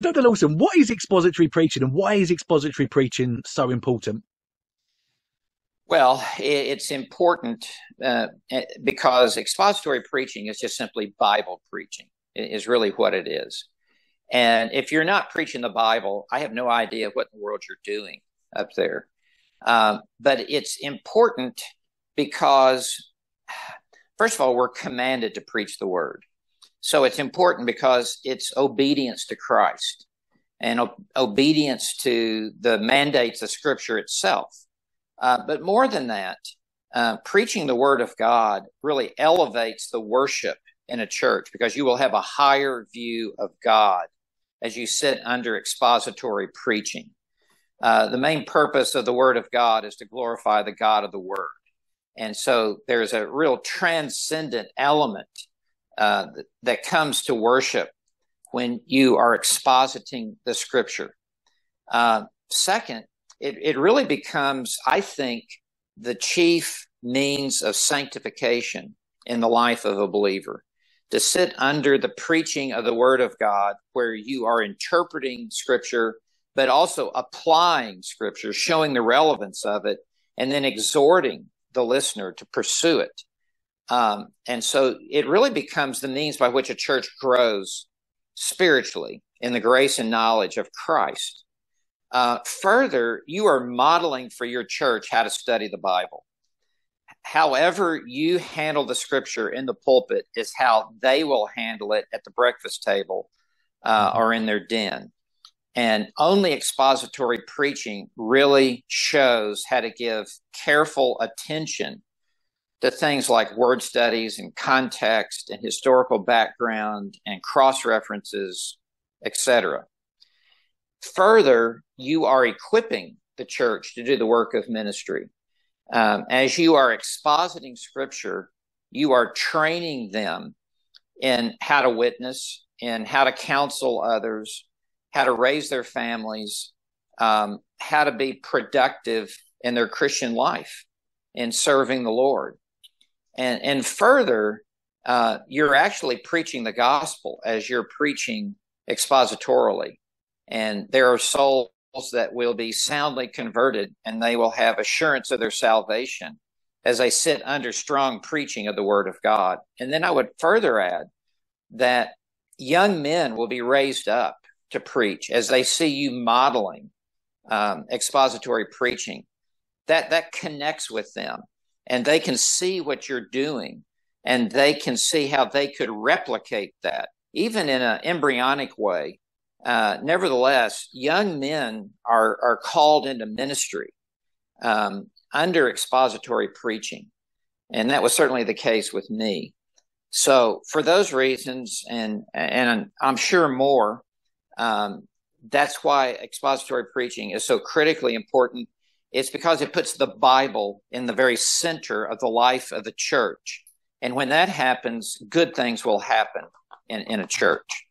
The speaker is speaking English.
Dr. Lawson, what is expository preaching and why is expository preaching so important? Well, it's important uh, eh, because expository preaching is just simply Bible preaching, is really what it is. And if you're not preaching the Bible, I have no idea what in the world you're doing up there. Um, but it's important because, first of all, we're commanded to preach the word. So it's important because it's obedience to Christ and o- obedience to the mandates of Scripture itself. Uh, but more than that, uh, preaching the Word of God really elevates the worship in a church because you will have a higher view of God as you sit under expository preaching. Uh, the main purpose of the Word of God is to glorify the God of the Word. And so there's a real transcendent element uh, that, comes to worship when you are expositing the scripture. Uh, second, it, it really becomes, I think, the chief means of sanctification in the life of a believer. To sit under the preaching of the word of God, where you are interpreting scripture, but also applying scripture, showing the relevance of it, and then exhorting the listener to pursue it. Um, and so it really becomes the means by which a church grows spiritually in the grace and knowledge of Christ. Uh, further, you are modeling for your church how to study the Bible. However, you handle the scripture in the pulpit is how they will handle it at the breakfast table uh, or in their den. And only expository preaching really shows how to give careful attention to things like word studies and context and historical background and cross references, etc. Further, you are equipping the church to do the work of ministry. Um, as you are expositing scripture, you are training them in how to witness, in how to counsel others, how to raise their families, um, how to be productive in their Christian life in serving the Lord. And, and further, uh, you're actually preaching the gospel as you're preaching expositorily. And there are souls that will be soundly converted and they will have assurance of their salvation as they sit under strong preaching of the word of God. And then I would further add that young men will be raised up to preach as they see you modeling um, expository preaching. That that connects with them and they can see what you're doing and they can see how they could replicate that even in an embryonic way. Uh, nevertheless young men are are called into ministry um, under expository preaching and that was certainly the case with me. So for those reasons and and i'm sure more um, that's why expository preaching is so critically important it's because it puts the Bible in the very center of the life of the church. And when that happens, good things will happen in, in a church.